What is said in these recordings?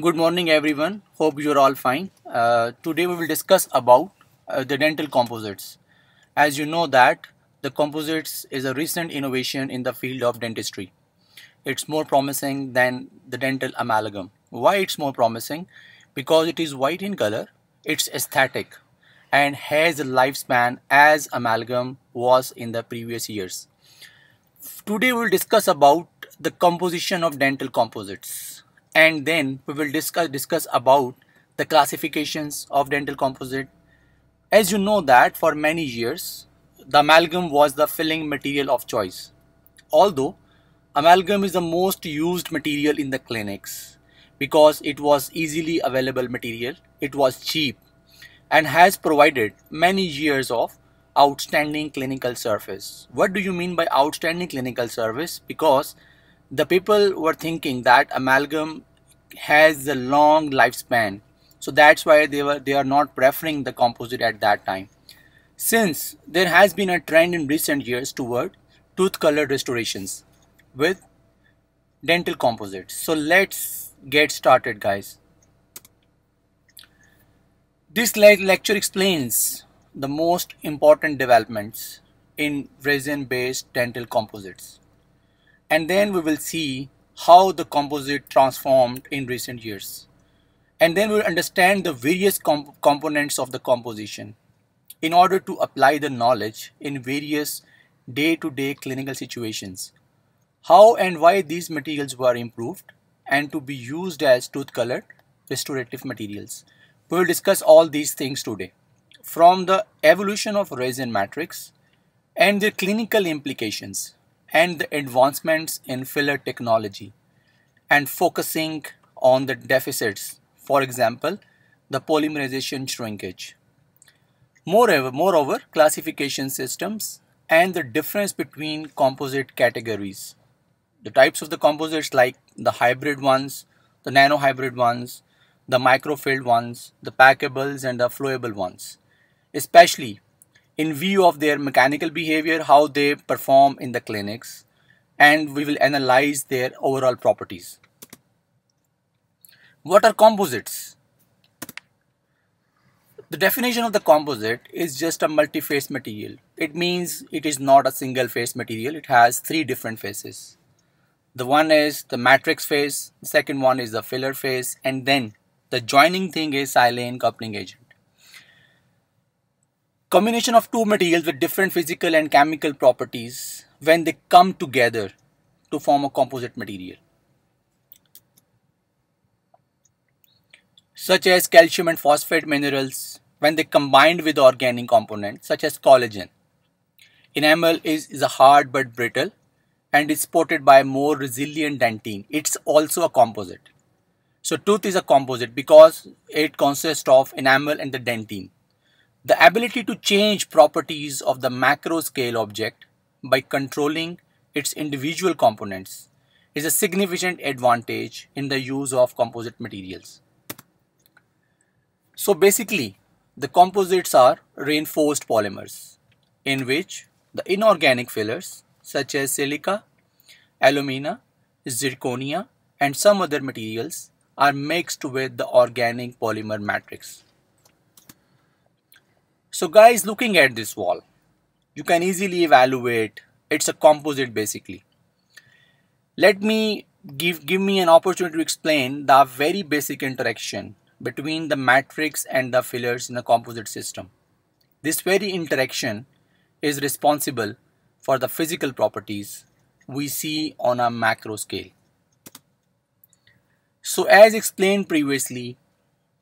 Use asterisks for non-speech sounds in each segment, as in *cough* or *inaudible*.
Good morning everyone. Hope you're all fine. Uh, today we will discuss about uh, the dental composites. As you know that the composites is a recent innovation in the field of dentistry. It's more promising than the dental amalgam. Why it's more promising? Because it is white in color, it's aesthetic and has a lifespan as amalgam was in the previous years. Today we will discuss about the composition of dental composites and then we will discuss discuss about the classifications of dental composite. As you know that for many years the amalgam was the filling material of choice. Although amalgam is the most used material in the clinics because it was easily available material it was cheap and has provided many years of outstanding clinical service. What do you mean by outstanding clinical service? Because the people were thinking that amalgam has a long lifespan. So that's why they were they are not preferring the composite at that time. Since there has been a trend in recent years toward tooth color restorations with dental composites. So let's get started guys. This lecture explains the most important developments in resin based dental composites. And then we will see how the composite transformed in recent years. And then we'll understand the various comp components of the composition in order to apply the knowledge in various day-to-day -day clinical situations. How and why these materials were improved and to be used as tooth-colored restorative materials. We will discuss all these things today. From the evolution of resin matrix and their clinical implications and the advancements in filler technology and focusing on the deficits, for example, the polymerization shrinkage. Moreover, moreover, classification systems and the difference between composite categories. The types of the composites like the hybrid ones, the nanohybrid ones, the microfilled ones, the packables and the flowable ones, especially in view of their mechanical behavior, how they perform in the clinics, and we will analyze their overall properties. What are composites? The definition of the composite is just a multi-phase material. It means it is not a single phase material. It has three different phases. The one is the matrix phase, the second one is the filler phase, and then the joining thing is silane coupling agent. Combination of two materials with different physical and chemical properties when they come together to form a composite material. Such as calcium and phosphate minerals when they combined with organic components such as collagen. Enamel is, is a hard but brittle and is supported by more resilient dentine. It's also a composite. So tooth is a composite because it consists of enamel and the dentine. The ability to change properties of the macro scale object by controlling its individual components is a significant advantage in the use of composite materials. So basically, the composites are reinforced polymers in which the inorganic fillers such as silica, alumina, zirconia and some other materials are mixed with the organic polymer matrix. So guys looking at this wall, you can easily evaluate it's a composite basically. Let me give, give me an opportunity to explain the very basic interaction between the matrix and the fillers in a composite system. This very interaction is responsible for the physical properties we see on a macro scale. So as explained previously,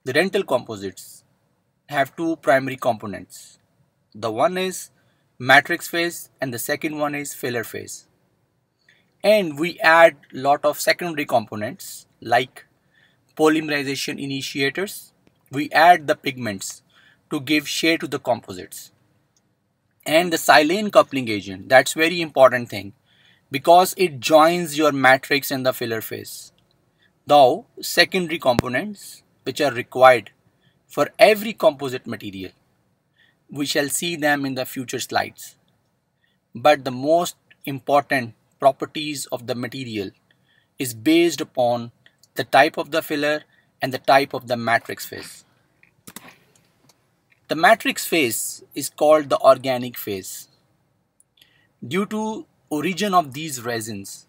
the dental composites have two primary components. The one is matrix phase and the second one is filler phase. And we add lot of secondary components like polymerization initiators. We add the pigments to give shade to the composites. And the silane coupling agent, that's very important thing because it joins your matrix and the filler phase. Though secondary components which are required for every composite material. We shall see them in the future slides. But the most important properties of the material is based upon the type of the filler and the type of the matrix phase. The matrix phase is called the organic phase due to origin of these resins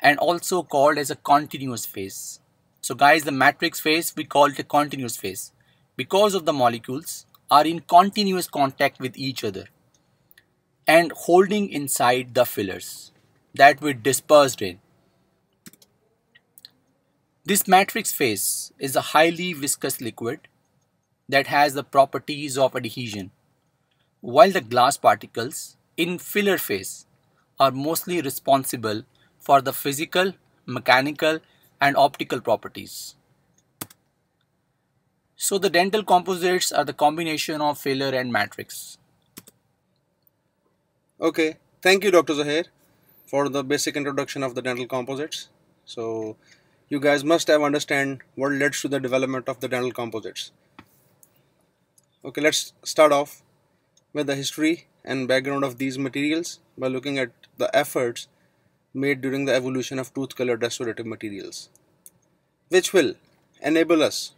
and also called as a continuous phase. So guys the matrix phase we call it a continuous phase because of the molecules are in continuous contact with each other and holding inside the fillers that we dispersed in. This matrix phase is a highly viscous liquid that has the properties of adhesion, while the glass particles in filler phase are mostly responsible for the physical, mechanical and optical properties. So the dental composites are the combination of filler and matrix. Okay, thank you Dr. Zahir for the basic introduction of the dental composites. So you guys must have understand what led to the development of the dental composites. Okay, let's start off with the history and background of these materials by looking at the efforts made during the evolution of tooth colored restorative materials, which will enable us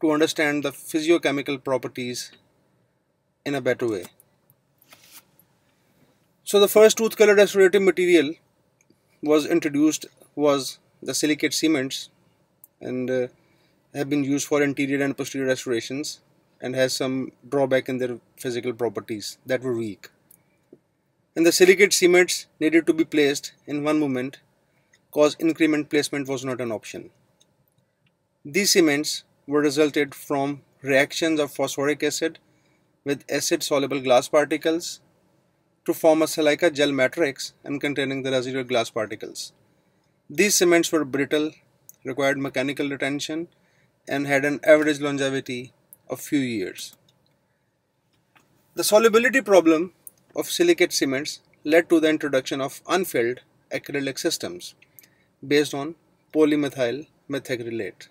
to understand the physiochemical properties in a better way. So the first tooth colored restorative material was introduced was the silicate cements and uh, have been used for anterior and posterior restorations and has some drawback in their physical properties that were weak. And the silicate cements needed to be placed in one moment cause increment placement was not an option. These cements were resulted from reactions of phosphoric acid with acid soluble glass particles to form a silica gel matrix and containing the residual glass particles. These cements were brittle, required mechanical retention, and had an average longevity of few years. The solubility problem of silicate cements led to the introduction of unfilled acrylic systems based on polymethyl methacrylate.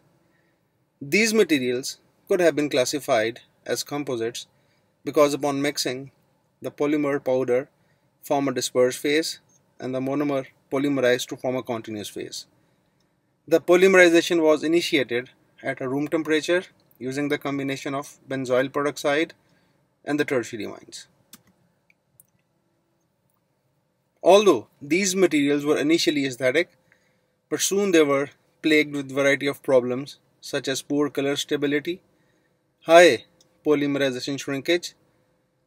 These materials could have been classified as composites because upon mixing, the polymer powder form a dispersed phase and the monomer polymerized to form a continuous phase. The polymerization was initiated at a room temperature using the combination of benzoyl peroxide and the tertiary amines. Although these materials were initially aesthetic, but soon they were plagued with variety of problems such as poor color stability, high polymerization shrinkage,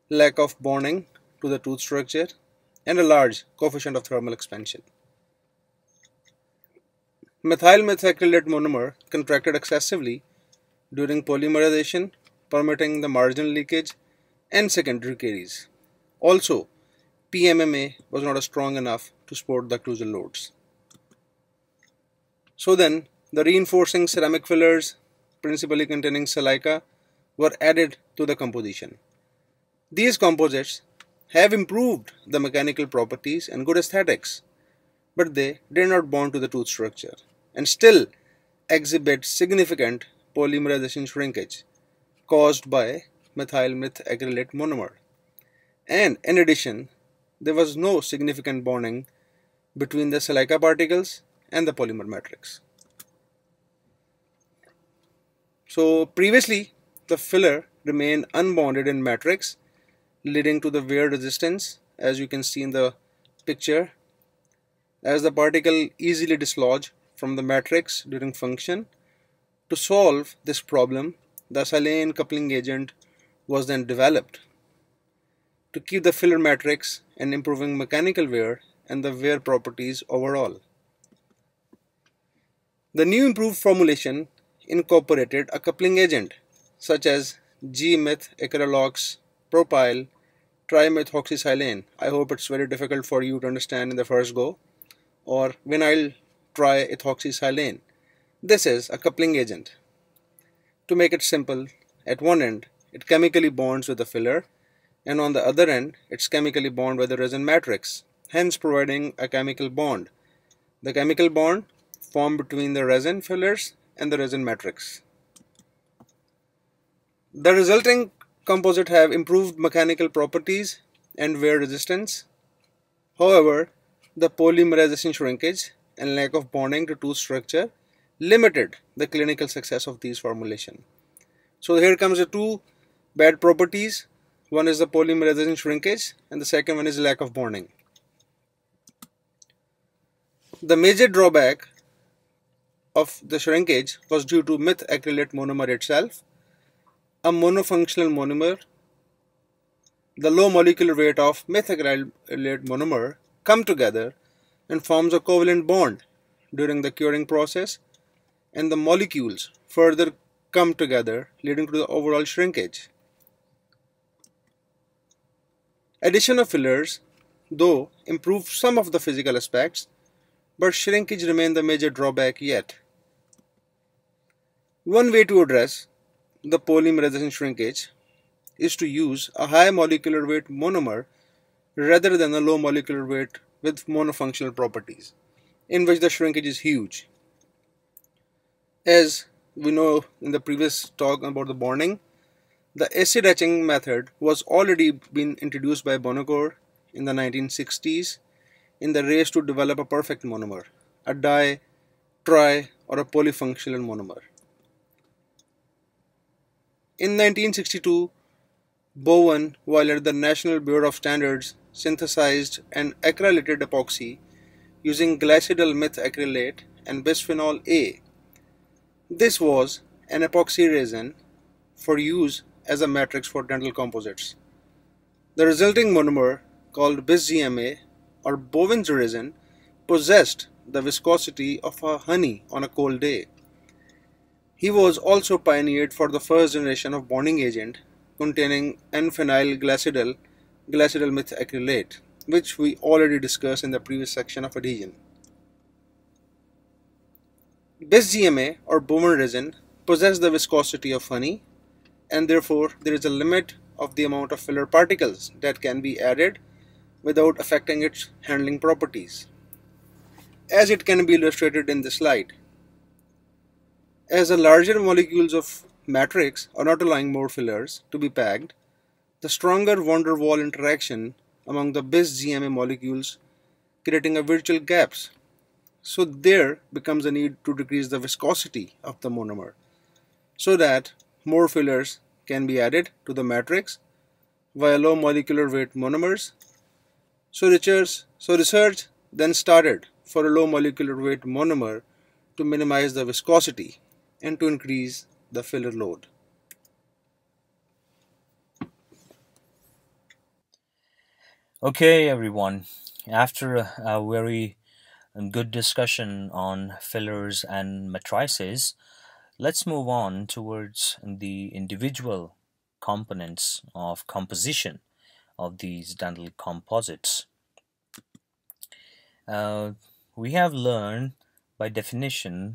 lack of bonding to the tooth structure, and a large coefficient of thermal expansion. Methyl methacrylate monomer contracted excessively during polymerization, permitting the marginal leakage and secondary caries. Also, PMMA was not strong enough to support the occlusal loads. So then, the reinforcing ceramic fillers, principally containing silica, were added to the composition. These composites have improved the mechanical properties and good aesthetics, but they did not bond to the tooth structure and still exhibit significant polymerization shrinkage caused by methyl methacrylate monomer. And in addition, there was no significant bonding between the silica particles and the polymer matrix. So previously, the filler remained unbonded in matrix, leading to the wear resistance, as you can see in the picture. As the particle easily dislodge from the matrix during function, to solve this problem, the silane coupling agent was then developed to keep the filler matrix and improving mechanical wear and the wear properties overall. The new improved formulation incorporated a coupling agent such as G-meth propyl trimethoxysilane. I hope it's very difficult for you to understand in the first go. Or vinyl triethoxysilane. This is a coupling agent. To make it simple, at one end it chemically bonds with the filler and on the other end it's chemically bond by the resin matrix, hence providing a chemical bond. The chemical bond formed between the resin fillers and the resin matrix. The resulting composite have improved mechanical properties and wear resistance. However, the polymerization shrinkage and lack of bonding to tooth structure limited the clinical success of these formulation. So here comes the two bad properties. One is the polymerization shrinkage and the second one is lack of bonding. The major drawback of the shrinkage was due to methacrylate monomer itself, a monofunctional monomer. The low molecular weight of methacrylate monomer come together and forms a covalent bond during the curing process and the molecules further come together leading to the overall shrinkage. Addition of fillers though improved some of the physical aspects but shrinkage remained the major drawback yet. One way to address the polymerization shrinkage is to use a high molecular weight monomer rather than a low molecular weight with monofunctional properties, in which the shrinkage is huge. As we know in the previous talk about the bonding, the acid etching method was already been introduced by Buonocore in the 1960s in the race to develop a perfect monomer, a di, tri, or a polyfunctional monomer. In 1962, Bowen, while at the National Bureau of Standards, synthesized an acrylated epoxy using glycidyl methacrylate and bisphenol A. This was an epoxy resin for use as a matrix for dental composites. The resulting monomer, called BisGMA or Bowen's resin, possessed the viscosity of a honey on a cold day. He was also pioneered for the first generation of bonding agent containing N-phenyl glycidyl, glycidyl methacrylate, which we already discussed in the previous section of adhesion. BisGMA or Bowen resin possess the viscosity of honey and therefore there is a limit of the amount of filler particles that can be added without affecting its handling properties, as it can be illustrated in the slide. As the larger molecules of matrix are not allowing more fillers to be packed, the stronger van der Waal interaction among the bis GMA molecules creating a virtual gaps. So there becomes a need to decrease the viscosity of the monomer so that more fillers can be added to the matrix via low molecular weight monomers. So research, so research then started for a low molecular weight monomer to minimize the viscosity and to increase the filler load. Okay, everyone. After a, a very good discussion on fillers and matrices, let's move on towards the individual components of composition of these dental composites. Uh, we have learned by definition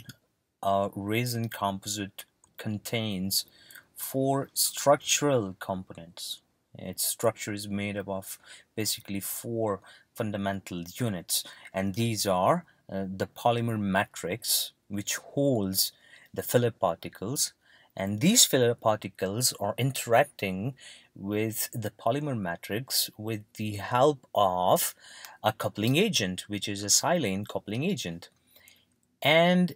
a resin composite contains four structural components. Its structure is made up of basically four fundamental units and these are uh, the polymer matrix which holds the filler particles and these filler particles are interacting with the polymer matrix with the help of a coupling agent which is a silane coupling agent and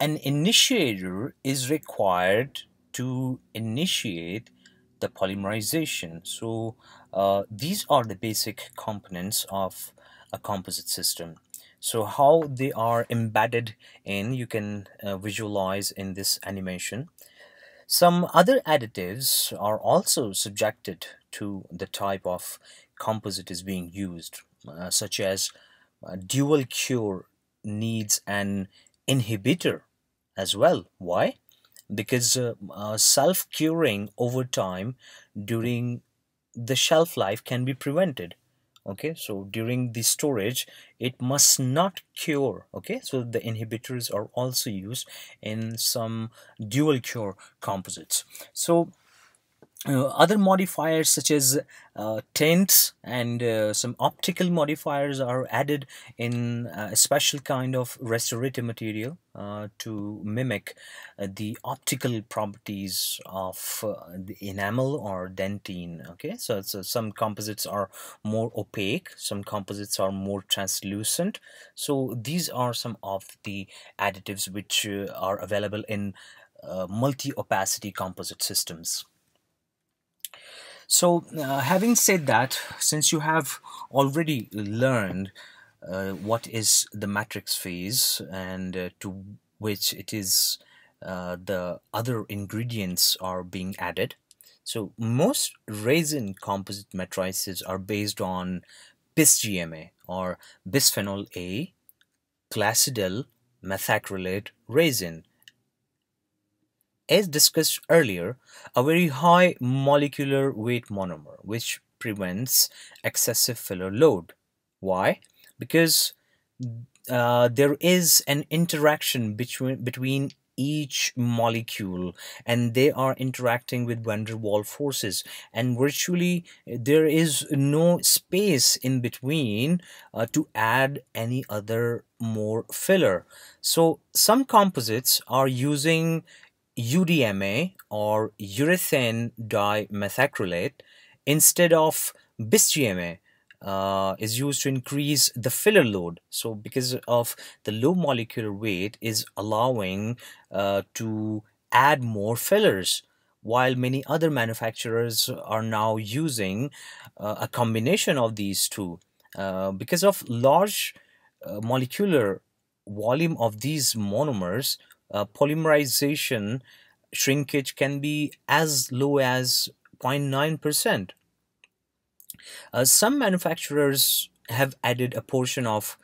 an initiator is required to initiate the polymerization. So uh, these are the basic components of a composite system. So how they are embedded in, you can uh, visualize in this animation. Some other additives are also subjected to the type of composite is being used, uh, such as uh, dual cure needs an inhibitor as well. Why? Because uh, uh, self-curing over time during the shelf life can be prevented okay so during the storage it must not cure okay? So the inhibitors are also used in some dual cure composites. So uh, other modifiers such as uh, tints and uh, some optical modifiers are added in a special kind of restorative material uh, to mimic uh, the optical properties of uh, the enamel or dentine okay? So, so some composites are more opaque some composites are more translucent. So these are some of the additives which are available in multi-opacity composite systems so, uh, having said that, since you have already learned uh, what is the matrix phase and uh, to which it is uh, the other ingredients are being added. So, most resin composite matrices are based on bis-GMA or bisphenol A, glycidyl methacrylate resin as discussed earlier, a very high molecular weight monomer which prevents excessive filler load. Why? Because uh, there is an interaction between between each molecule and they are interacting with van der Waals forces and virtually there is no space in between uh, to add any other more filler so some composites are using UDMA or urethane dimethacrylate instead of bis-GMA uh, is used to increase the filler load. So because of the low molecular weight is allowing uh, to add more fillers while many other manufacturers are now using uh, a combination of these two. Uh, because of large uh, molecular volume of these monomers, uh, polymerization shrinkage can be as low as 0.9%. Uh, some manufacturers have added a portion of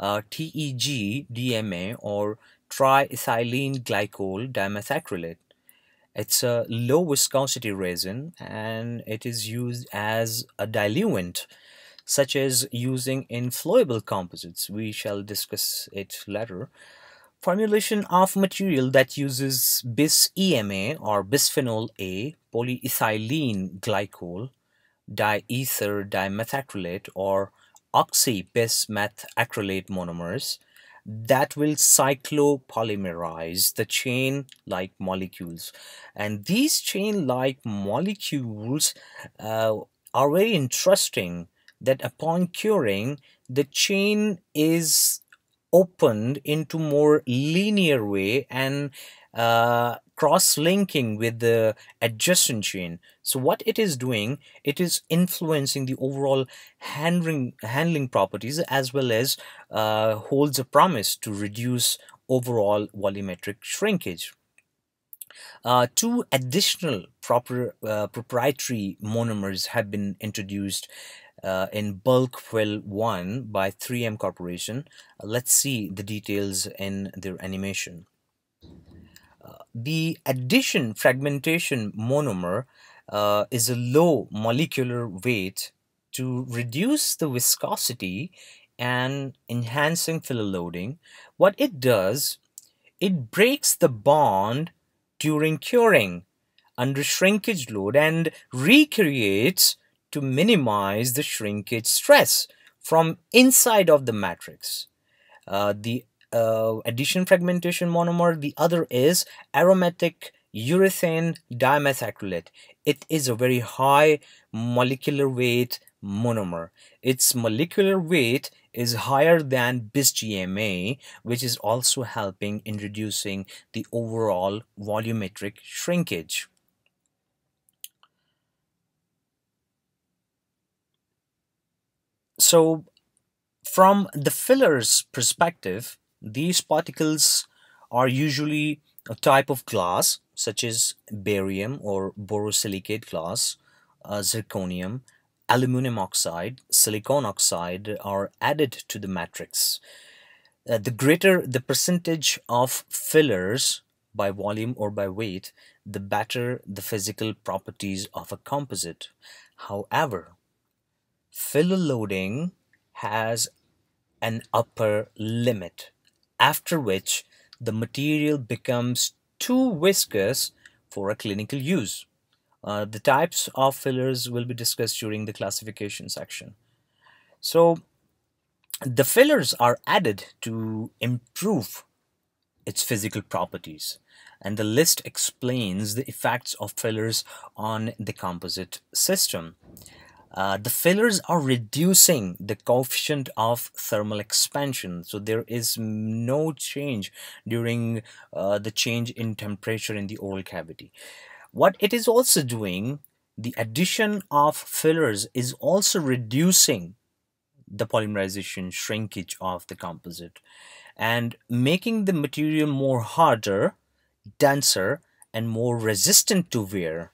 uh, TEG DMA or triethylene glycol dimethacrylate. It's a low viscosity resin and it is used as a diluent such as using in flowable composites. We shall discuss it later. Formulation of material that uses bis-EMA or bisphenol A, polyethylene glycol, diether dimethacrylate or oxy-bis-methacrylate monomers that will cyclopolymerize the chain-like molecules. And these chain-like molecules uh, are very interesting that upon curing, the chain is opened into more linear way and uh, cross-linking with the adjacent chain. So what it is doing, it is influencing the overall handling, handling properties as well as uh, holds a promise to reduce overall volumetric shrinkage. Uh, two additional proper, uh, proprietary monomers have been introduced uh, in bulk fill 1 by 3M Corporation. Uh, let's see the details in their animation. Uh, the addition fragmentation monomer uh, is a low molecular weight to reduce the viscosity and enhancing filler loading. What it does, it breaks the bond during curing under shrinkage load and recreates to minimize the shrinkage stress from inside of the matrix. Uh, the uh, addition fragmentation monomer, the other is aromatic urethane dimethacrylate. It is a very high molecular weight monomer. Its molecular weight is higher than bis-GMA, which is also helping in reducing the overall volumetric shrinkage. So from the filler's perspective, these particles are usually a type of glass such as barium or borosilicate glass, uh, zirconium, aluminum oxide, silicon oxide are added to the matrix. Uh, the greater the percentage of fillers by volume or by weight, the better the physical properties of a composite. However, filler loading has an upper limit after which the material becomes too viscous for a clinical use. Uh, the types of fillers will be discussed during the classification section. So the fillers are added to improve its physical properties and the list explains the effects of fillers on the composite system. Uh, the fillers are reducing the coefficient of thermal expansion so there is no change during uh, the change in temperature in the oral cavity what it is also doing the addition of fillers is also reducing the polymerization shrinkage of the composite and making the material more harder denser and more resistant to wear.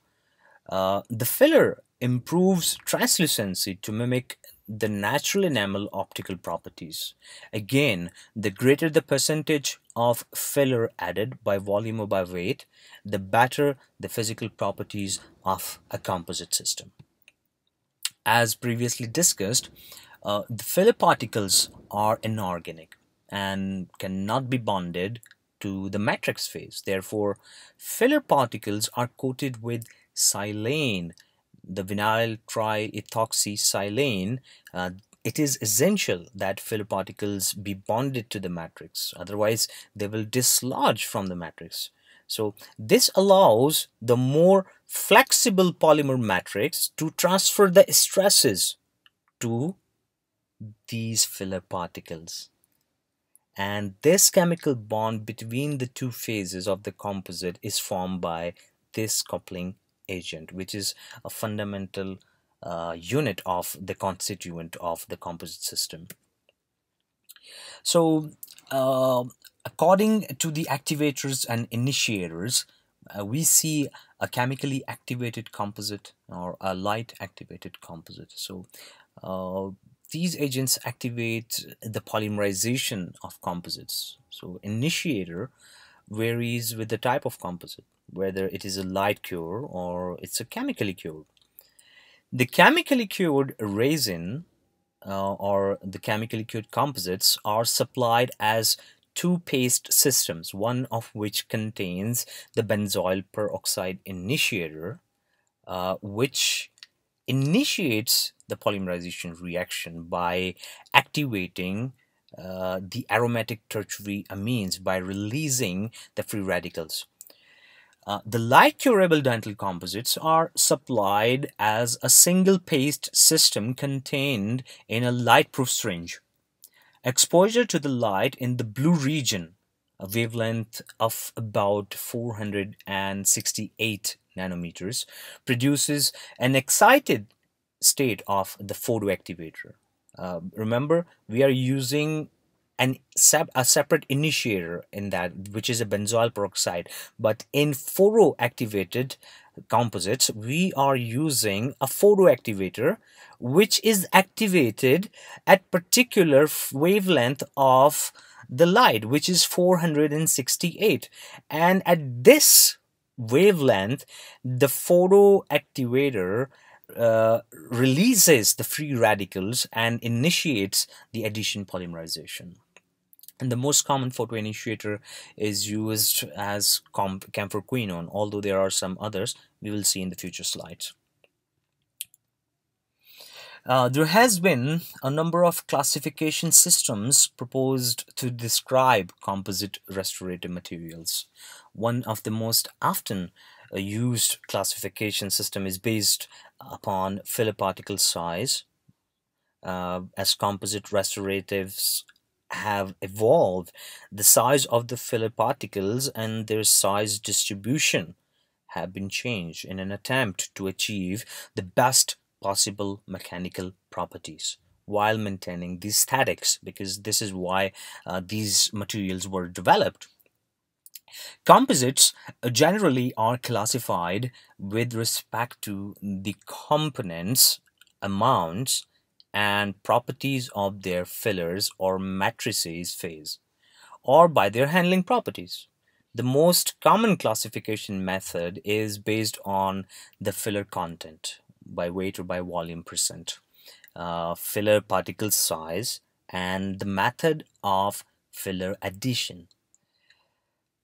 Uh, the filler improves translucency to mimic the natural enamel optical properties. Again, the greater the percentage of filler added by volume or by weight, the better the physical properties of a composite system. As previously discussed, uh, the filler particles are inorganic and cannot be bonded to the matrix phase. Therefore, filler particles are coated with silane the vinyl triethoxysilane, uh, it is essential that filler particles be bonded to the matrix. Otherwise, they will dislodge from the matrix. So this allows the more flexible polymer matrix to transfer the stresses to these filler particles. And this chemical bond between the two phases of the composite is formed by this coupling agent which is a fundamental uh, unit of the constituent of the composite system. So uh, according to the activators and initiators uh, we see a chemically activated composite or a light activated composite. So uh, these agents activate the polymerization of composites. So initiator varies with the type of composite whether it is a light cure or it's a chemically cured. The chemically cured resin uh, or the chemically cured composites are supplied as two paste systems, one of which contains the benzoyl peroxide initiator, uh, which initiates the polymerization reaction by activating uh, the aromatic tertiary amines by releasing the free radicals. Uh, the light curable dental composites are supplied as a single paste system contained in a light-proof syringe. Exposure to the light in the blue region, a wavelength of about 468 nanometers, produces an excited state of the photoactivator. Uh, remember, we are using an a separate initiator in that which is a benzoyl peroxide. But in photoactivated composites we are using a photoactivator which is activated at particular wavelength of the light which is 468 and at this wavelength the photoactivator uh, releases the free radicals and initiates the addition polymerization and the most common photoinitiator is used as camphorquinone although there are some others we will see in the future slides uh, there has been a number of classification systems proposed to describe composite restorative materials. One of the most often uh, used classification system is based upon filler particle size uh, as composite restoratives have evolved, the size of the filler particles and their size distribution have been changed in an attempt to achieve the best possible mechanical properties while maintaining the statics because this is why uh, these materials were developed. Composites uh, generally are classified with respect to the components, amounts, and properties of their fillers or matrices phase, or by their handling properties. The most common classification method is based on the filler content by weight or by volume percent, uh, filler particle size, and the method of filler addition.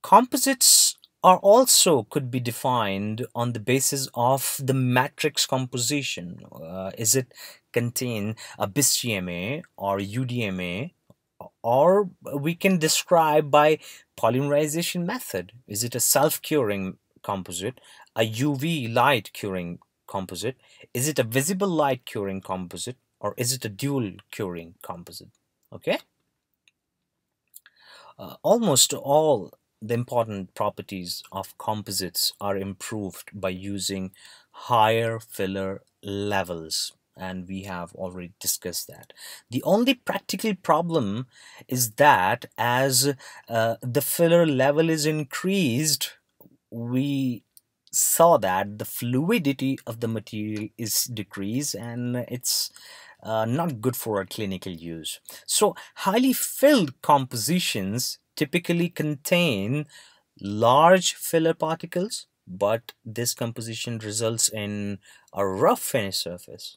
Composites are also could be defined on the basis of the matrix composition. Uh, is it contain a BISGMA or UDMA or we can describe by polymerization method. Is it a self-curing composite, a UV light curing composite? Is it a visible light curing composite or is it a dual curing composite? Okay. Uh, almost all the important properties of composites are improved by using higher filler levels and we have already discussed that. The only practical problem is that as uh, the filler level is increased, we saw that the fluidity of the material is decreased and it's uh, not good for a clinical use. So highly filled compositions typically contain large filler particles but this composition results in a rough finish surface.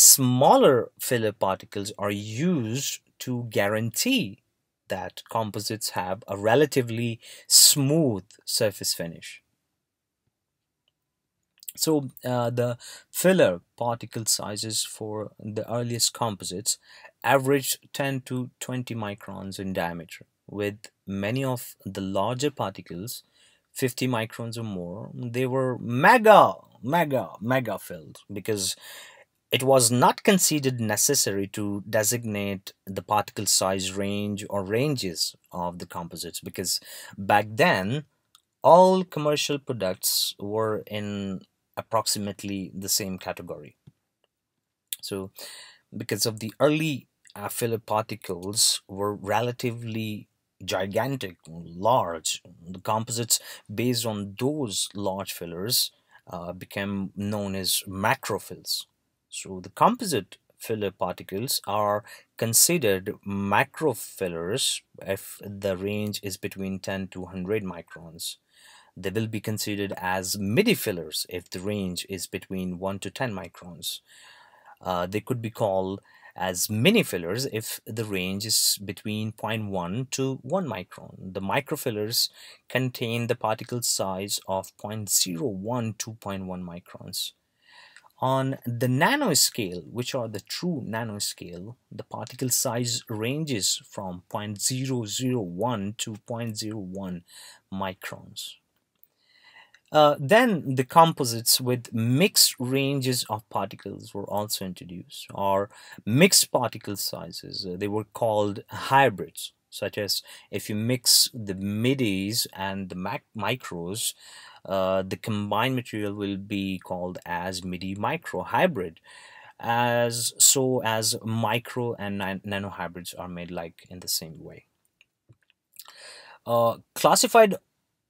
Smaller filler particles are used to guarantee that composites have a relatively smooth surface finish. So uh, the filler particle sizes for the earliest composites averaged 10 to 20 microns in diameter, with many of the larger particles 50 microns or more, they were mega, mega, mega filled because it was not considered necessary to designate the particle size range or ranges of the composites because back then all commercial products were in approximately the same category. So because of the early uh, filler particles were relatively gigantic, large, the composites based on those large fillers uh, became known as macrofills. So the composite filler particles are considered macrofillers if the range is between 10 to 100 microns. They will be considered as midi fillers if the range is between 1 to 10 microns. Uh, they could be called as mini fillers if the range is between 0.1 to 1 micron. The microfillers contain the particle size of 0.01 to 0.1 microns. On the nanoscale, which are the true nanoscale, the particle size ranges from 0.001 to 0.01 microns. Uh, then the composites with mixed ranges of particles were also introduced, or mixed particle sizes. Uh, they were called hybrids, such as if you mix the midis and the micros, uh, the combined material will be called as midi micro hybrid. As so as micro and nano hybrids are made like in the same way. Uh, classified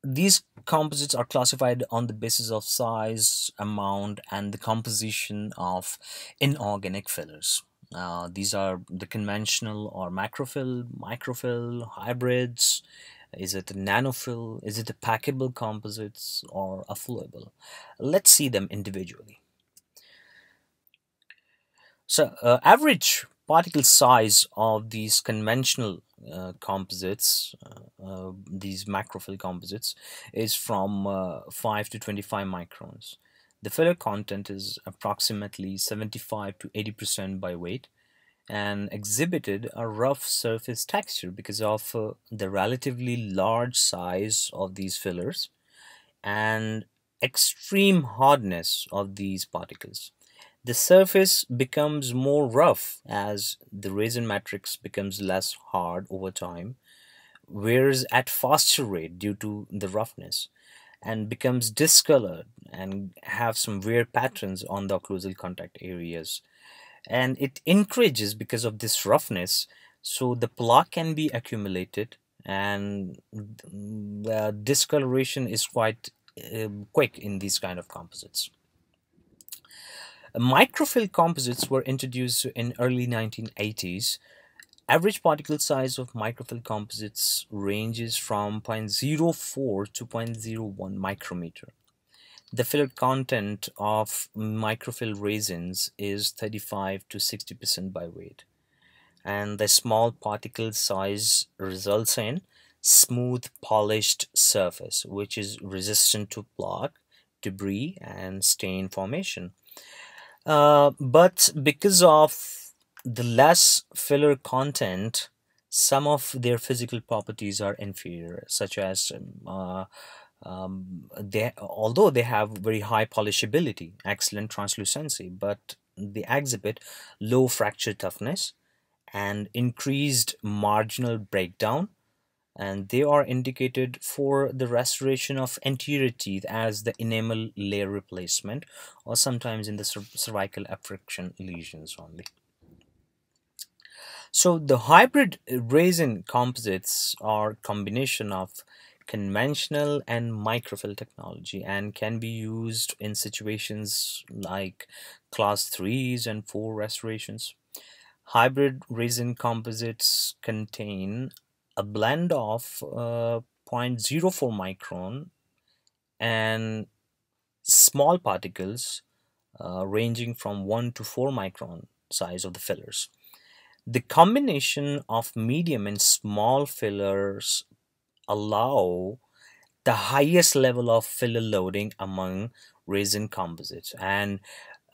these composites are classified on the basis of size amount and the composition of inorganic fillers. Uh, these are the conventional or macrofill microfill hybrids is it a nanofill? Is it a packable composites or a flowable? Let's see them individually. So uh, average particle size of these conventional uh, composites, uh, uh these macrofill composites, is from uh, 5 to 25 microns. The filler content is approximately 75 to 80% by weight and exhibited a rough surface texture because of uh, the relatively large size of these fillers and extreme hardness of these particles. The surface becomes more rough as the resin matrix becomes less hard over time, wears at faster rate due to the roughness and becomes discolored and have some weird patterns on the occlusal contact areas and it encourages because of this roughness. So the plaque can be accumulated and the discoloration is quite uh, quick in these kind of composites. Microfill composites were introduced in early 1980s average particle size of microfill composites ranges from 0.04 to 0.01 micrometer the filler content of microfill resins is 35 to 60% by weight and the small particle size results in smooth polished surface which is resistant to plaque, debris and stain formation. Uh, but because of the less filler content, some of their physical properties are inferior, such as um, uh, um, they although they have very high polishability, excellent translucency, but they exhibit low fracture toughness and increased marginal breakdown and they are indicated for the restoration of anterior teeth as the enamel layer replacement or sometimes in the cervical abfraction lesions only. So the hybrid resin composites are combination of conventional and microfill technology and can be used in situations like class 3s and 4 restorations. Hybrid resin composites contain a blend of uh, 0.04 micron and small particles uh, ranging from 1 to 4 micron size of the fillers. The combination of medium and small fillers allow the highest level of filler loading among resin composites and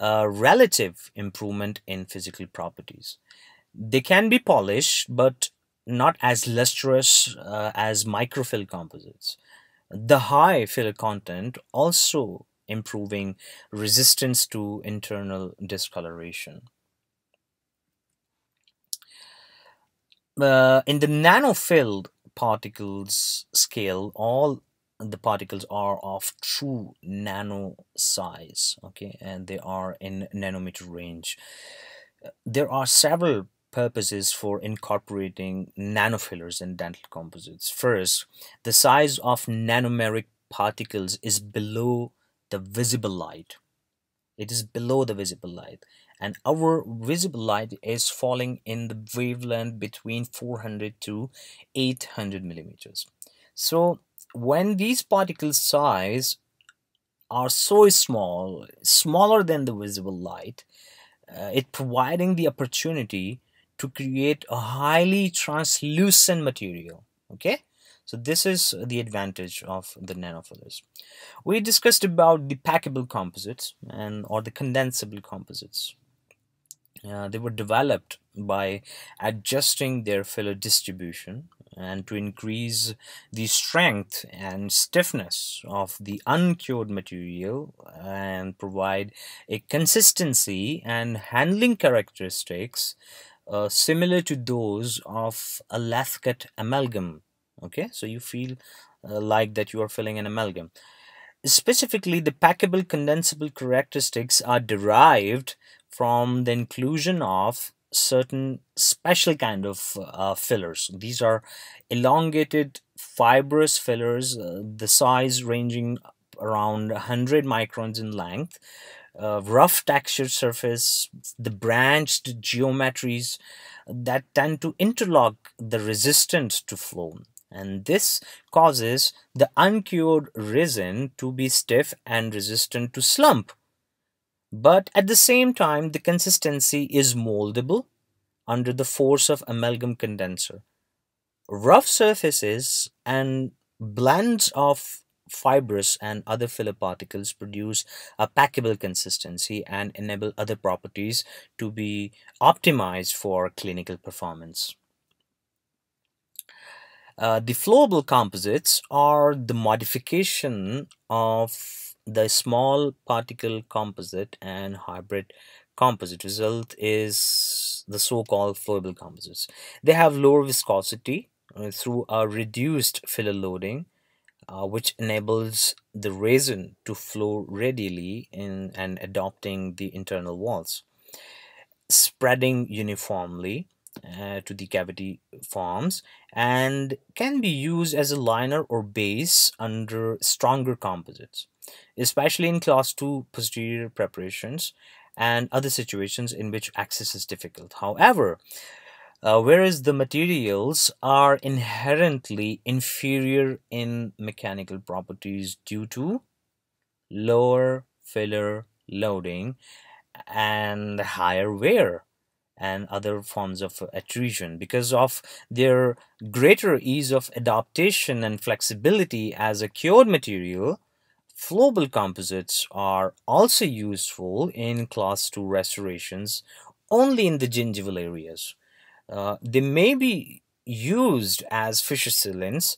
a relative improvement in physical properties. They can be polished, but not as lustrous uh, as microfill composites. The high filler content also improving resistance to internal discoloration. Uh, in the nanofilled particles scale, all the particles are of true nano size, okay, and they are in nanometer range. There are several purposes for incorporating nanofillers in dental composites. First, the size of nanomeric particles is below the visible light. It is below the visible light and our visible light is falling in the wavelength between 400 to 800 millimeters. So when these particles size are so small, smaller than the visible light, uh, it providing the opportunity to create a highly translucent material okay? So this is the advantage of the nanofillers we discussed about the packable composites and or the condensable composites uh, they were developed by adjusting their filler distribution and to increase the strength and stiffness of the uncured material and provide a consistency and handling characteristics uh, similar to those of a lathe cut amalgam. Okay? So you feel uh, like that you are filling an amalgam. Specifically the packable condensable characteristics are derived from the inclusion of certain special kind of uh, fillers these are elongated fibrous fillers uh, the size ranging around 100 microns in length uh, rough textured surface, the branched geometries that tend to interlock the resistance to flow. And this causes the uncured resin to be stiff and resistant to slump. But at the same time, the consistency is moldable under the force of amalgam condenser. Rough surfaces and blends of fibrous and other filler particles produce a packable consistency and enable other properties to be optimized for clinical performance. Uh, the flowable composites are the modification of the small particle composite and hybrid composite result is the so-called flowable composites. They have lower viscosity uh, through a reduced filler loading uh, which enables the resin to flow readily in and adopting the internal walls, spreading uniformly uh, to the cavity forms and can be used as a liner or base under stronger composites, especially in class 2 posterior preparations and other situations in which access is difficult. However, uh, whereas the materials are inherently inferior in mechanical properties due to lower filler loading and higher wear and other forms of attrition because of their greater ease of adaptation and flexibility as a cured material flowable composites are also useful in class 2 restorations only in the gingival areas. Uh, they may be used as fissure sealants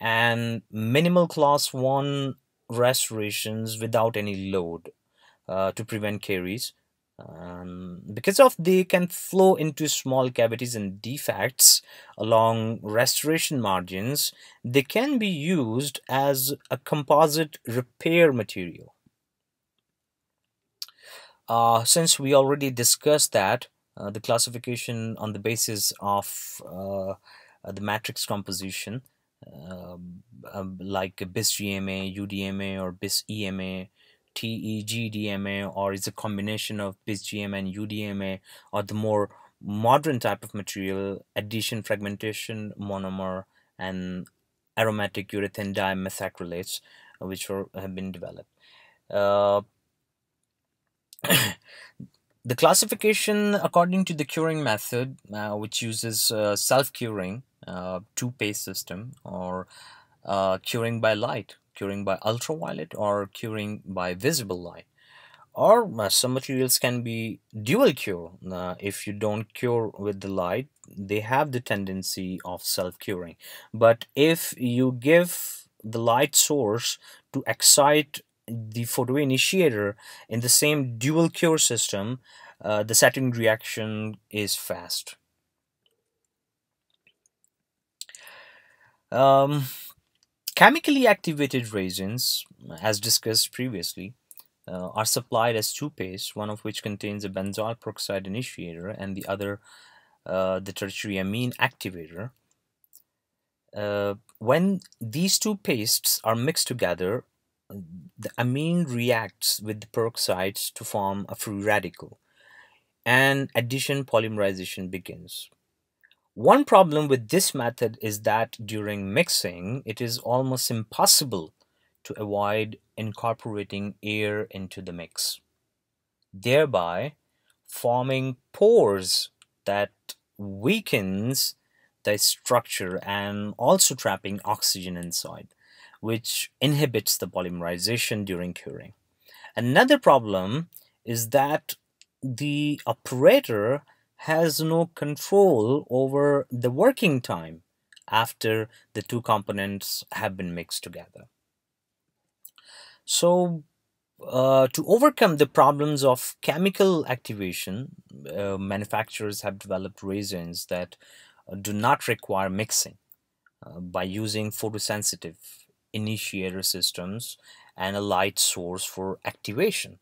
and minimal class 1 restorations without any load uh, to prevent caries um, because of they can flow into small cavities and defects along restoration margins they can be used as a composite repair material. Uh, since we already discussed that uh, the classification on the basis of uh, the matrix composition um, um, like BIS GMA, UDMA or BIS EMA TEGDMA or is a combination of BISGMA and UDMA or the more modern type of material addition fragmentation monomer and aromatic urethane dimethacrylates uh, which are, have been developed. Uh, *coughs* the classification according to the curing method uh, which uses uh, self-curing uh, two-paste system or uh, curing by light curing by ultraviolet or curing by visible light. Or uh, some materials can be dual cure. Uh, if you don't cure with the light they have the tendency of self-curing. But if you give the light source to excite the photoinitiator in the same dual cure system uh, the setting reaction is fast. Um, Chemically activated resins, as discussed previously, uh, are supplied as two pastes, one of which contains a benzoyl peroxide initiator and the other uh, the tertiary amine activator. Uh, when these two pastes are mixed together, the amine reacts with the peroxides to form a free radical and addition polymerization begins. One problem with this method is that during mixing, it is almost impossible to avoid incorporating air into the mix, thereby forming pores that weakens the structure and also trapping oxygen inside, which inhibits the polymerization during curing. Another problem is that the operator has no control over the working time after the two components have been mixed together. So uh, to overcome the problems of chemical activation, uh, manufacturers have developed resins that do not require mixing uh, by using photosensitive initiator systems and a light source for activation.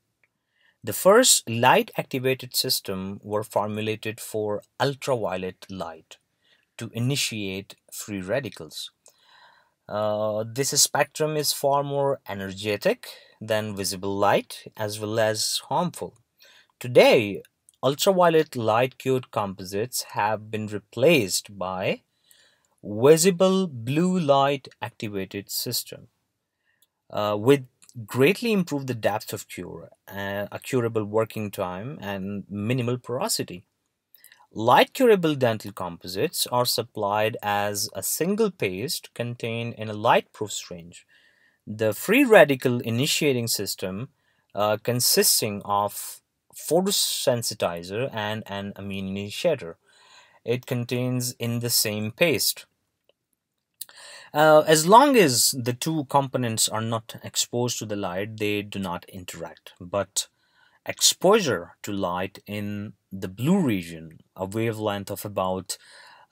The first light-activated system were formulated for ultraviolet light to initiate free radicals. Uh, this spectrum is far more energetic than visible light as well as harmful. Today, ultraviolet light cured composites have been replaced by visible blue light activated system uh, with greatly improve the depth of cure, uh, a curable working time, and minimal porosity. Light curable dental composites are supplied as a single paste contained in a light-proof syringe. The free radical initiating system uh, consisting of photosensitizer and an amine initiator. It contains in the same paste. Uh, as long as the two components are not exposed to the light, they do not interact. But exposure to light in the blue region, a wavelength of about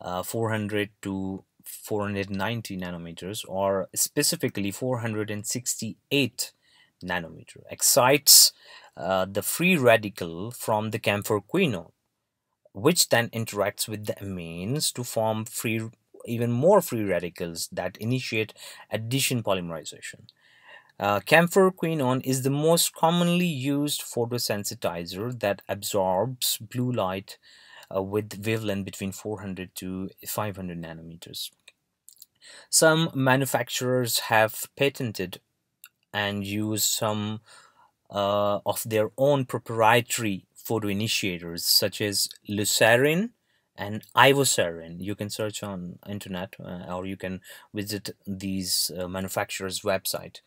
uh, 400 to 490 nanometers, or specifically 468 nanometer, excites uh, the free radical from the camphor quinone, which then interacts with the amines to form free even more free radicals that initiate addition polymerization. Uh, camphor quinone is the most commonly used photosensitizer that absorbs blue light uh, with wavelength between 400 to 500 nanometers. Some manufacturers have patented and use some uh, of their own proprietary photoinitiators such as Lucirin and Ivocerin. You can search on internet uh, or you can visit these uh, manufacturers' website.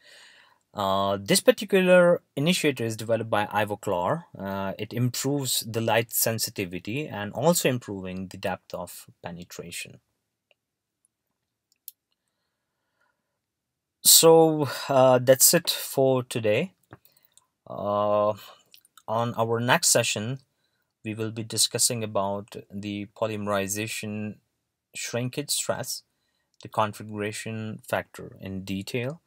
Uh, this particular initiator is developed by Ivoclar. Uh, it improves the light sensitivity and also improving the depth of penetration. So uh, that's it for today. Uh, on our next session, we will be discussing about the polymerization shrinkage stress, the configuration factor in detail,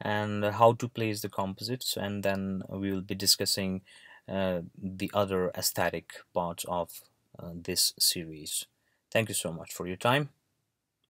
and how to place the composites, and then we will be discussing uh, the other aesthetic parts of uh, this series. Thank you so much for your time.